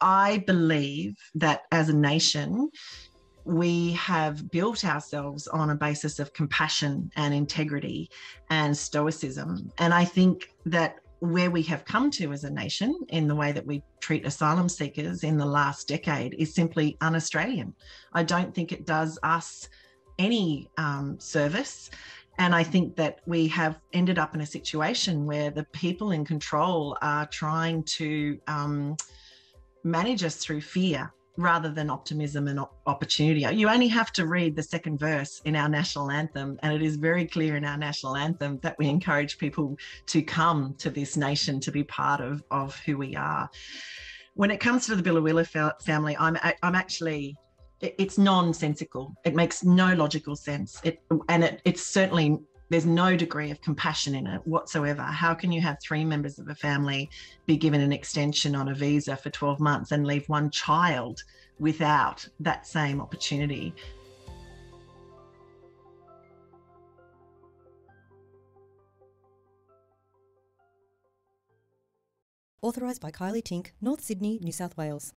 I believe that as a nation, we have built ourselves on a basis of compassion and integrity and stoicism. And I think that where we have come to as a nation in the way that we treat asylum seekers in the last decade is simply un Australian. I don't think it does us any um, service. And I think that we have ended up in a situation where the people in control are trying to um, manage us through fear rather than optimism and opportunity. You only have to read the second verse in our national anthem, and it is very clear in our national anthem that we encourage people to come to this nation to be part of, of who we are. When it comes to the Biloela family, I'm I'm actually it's nonsensical. It makes no logical sense. It and it, it's certainly there's no degree of compassion in it whatsoever. How can you have three members of a family be given an extension on a visa for 12 months and leave one child without that same opportunity? Authorised by Kylea Tink, North Sydney, New South Wales.